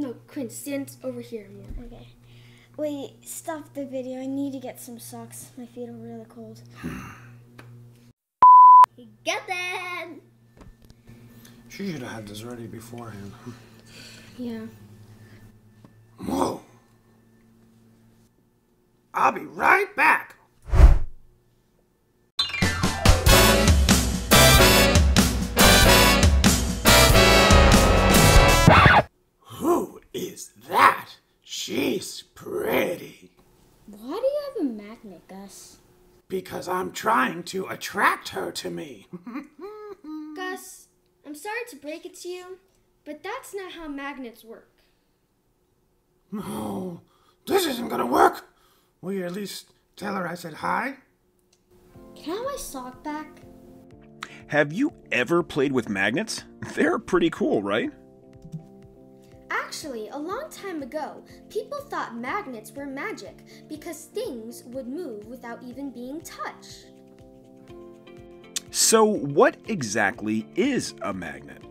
No, Quinn, stand over here more. Okay. Wait, stop the video. I need to get some socks. My feet are really cold. You got that? She should have had this ready beforehand. Yeah. Whoa. I'll be right back. She's pretty. Why do you have a magnet, Gus? Because I'm trying to attract her to me. Gus, I'm sorry to break it to you, but that's not how magnets work. No, this isn't gonna work. Will you at least tell her I said hi? Can I have my sock back? Have you ever played with magnets? They're pretty cool, right? Actually, a long time ago, people thought magnets were magic because things would move without even being touched. So, what exactly is a magnet?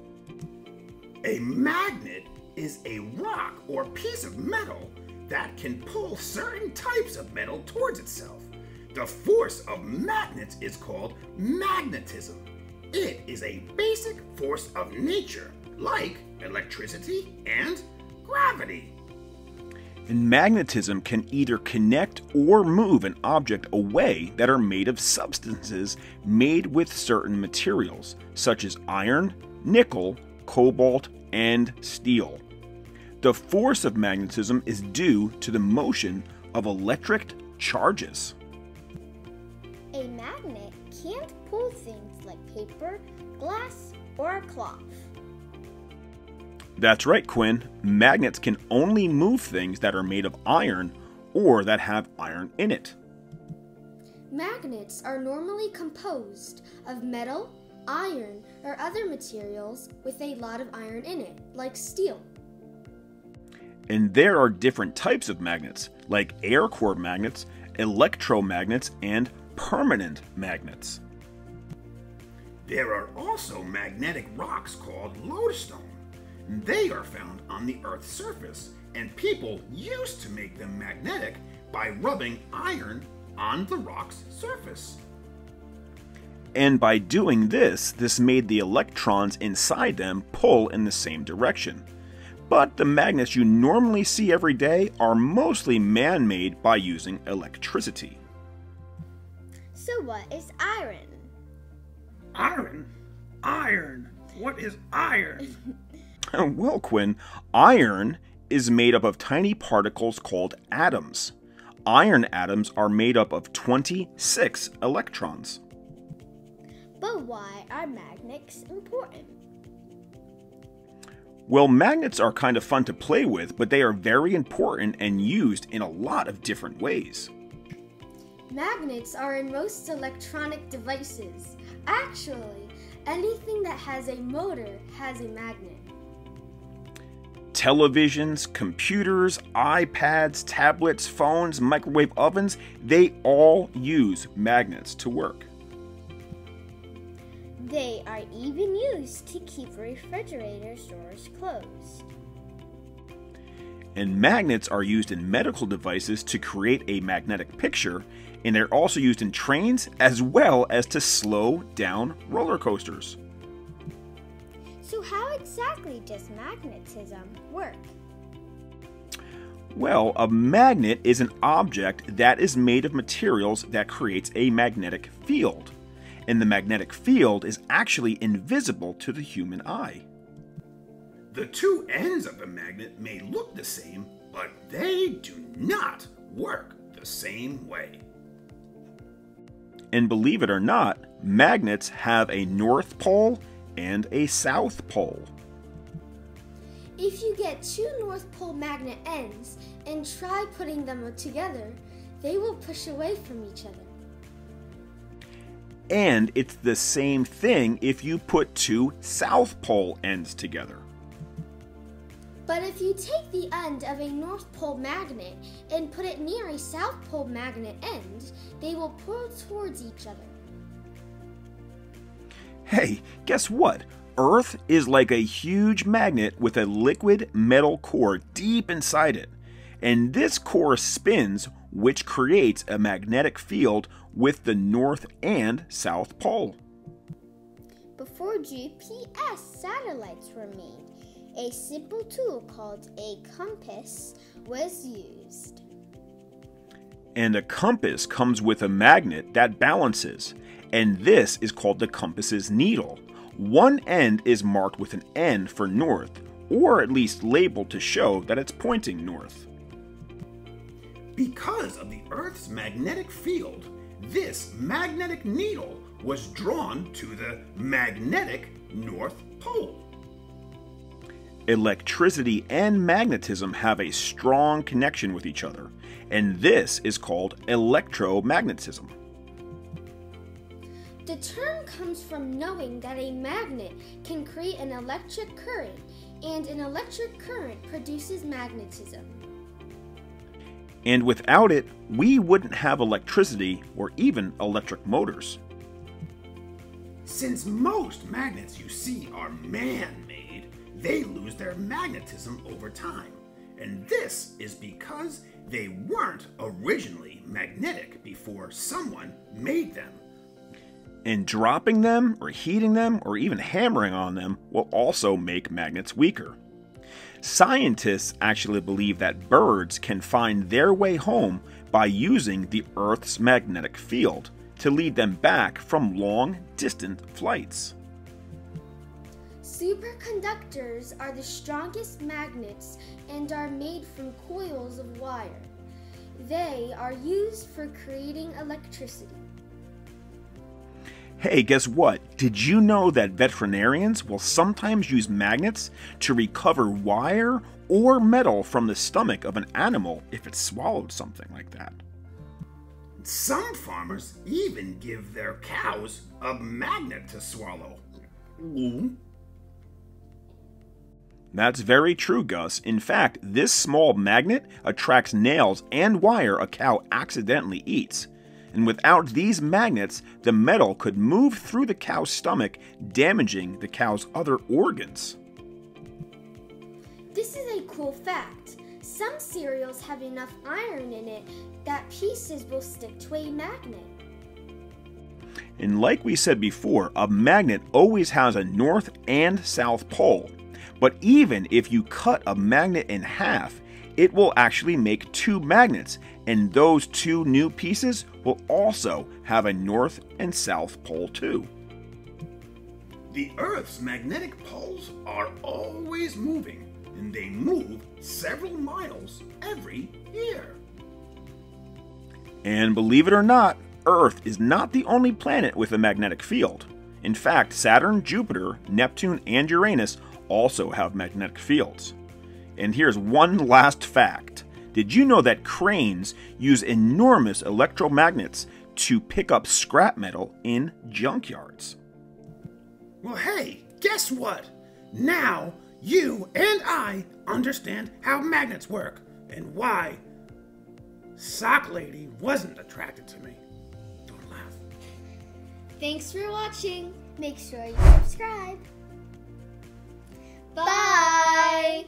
A magnet is a rock or piece of metal that can pull certain types of metal towards itself. The force of magnets is called magnetism. It is a basic force of nature, like electricity and gravity. And magnetism can either connect or move an object away that are made of substances made with certain materials, such as iron, nickel, cobalt, and steel. The force of magnetism is due to the motion of electric charges. A magnet can't pull things like paper, glass, or cloth. That's right, Quinn. Magnets can only move things that are made of iron or that have iron in it. Magnets are normally composed of metal, iron, or other materials with a lot of iron in it, like steel. And there are different types of magnets, like air core magnets, electromagnets, and permanent magnets. There are also magnetic rocks called lodestone. They are found on the Earth's surface, and people used to make them magnetic by rubbing iron on the rock's surface. And by doing this, this made the electrons inside them pull in the same direction. But the magnets you normally see every day are mostly man made by using electricity. So, what is iron? Iron? Iron? What is iron? well, Quinn, iron is made up of tiny particles called atoms. Iron atoms are made up of 26 electrons. But why are magnets important? Well, magnets are kind of fun to play with, but they are very important and used in a lot of different ways. Magnets are in most electronic devices. Actually, anything that has a motor has a magnet. Televisions, computers, iPads, tablets, phones, microwave ovens, they all use magnets to work. They are even used to keep refrigerator doors closed. And magnets are used in medical devices to create a magnetic picture, and they're also used in trains as well as to slow down roller coasters. So, how exactly does magnetism work? Well, a magnet is an object that is made of materials that creates a magnetic field. And the magnetic field is actually invisible to the human eye. The two ends of the magnet may look the same, but they do not work the same way. And believe it or not, magnets have a north pole and a south pole. If you get two North Pole magnet ends and try putting them together, they will push away from each other. And it's the same thing if you put two south pole ends together. But if you take the end of a North Pole magnet and put it near a South Pole magnet end, they will pull towards each other. Hey, guess what? Earth is like a huge magnet with a liquid metal core deep inside it, and this core spins, which creates a magnetic field with the North and South Pole. Before GPS satellites were made, a simple tool called a compass was used. And a compass comes with a magnet that balances, and this is called the compass's needle. One end is marked with an N for north, or at least labeled to show that it's pointing north. Because of the Earth's magnetic field, this magnetic needle was drawn to the magnetic North Pole. Electricity and magnetism have a strong connection with each other, and this is called electromagnetism. The term comes from knowing that a magnet can create an electric current, and an electric current produces magnetism. And without it, we wouldn't have electricity or even electric motors. Since most magnets you see are man made, they lose their magnetism over time. And this is because they weren't originally magnetic before someone made them. And dropping them, or heating them, or even hammering on them will also make magnets weaker. Scientists actually believe that birds can find their way home by using the Earth's magnetic field to lead them back from long, distant flights. Superconductors are the strongest magnets and are made from coils of wire. They are used for creating electricity. Hey, guess what? Did you know that veterinarians will sometimes use magnets to recover wire or metal from the stomach of an animal if it swallowed something like that? Some farmers even give their cows a magnet to swallow. Ooh. That's very true, Gus. In fact, this small magnet attracts nails and wire a cow accidentally eats. And without these magnets, the metal could move through the cow's stomach, damaging the cow's other organs. This is a cool fact. Some cereals have enough iron in it that pieces will stick to a magnet. And like we said before, a magnet always has a north and south pole. But even if you cut a magnet in half, it will actually make two magnets, and those two new pieces will also have a north and south pole too. The Earth's magnetic poles are always moving, and they move several miles every year. And believe it or not, Earth is not the only planet with a magnetic field. In fact, Saturn, Jupiter, Neptune, and Uranus also have magnetic fields. And here's one last fact. Did you know that cranes use enormous electromagnets to pick up scrap metal in junkyards? Well, hey, guess what? Now you and I understand how magnets work and why Sock Lady wasn't attracted to me. Don't laugh. Thanks for watching. Make sure you subscribe. Bye.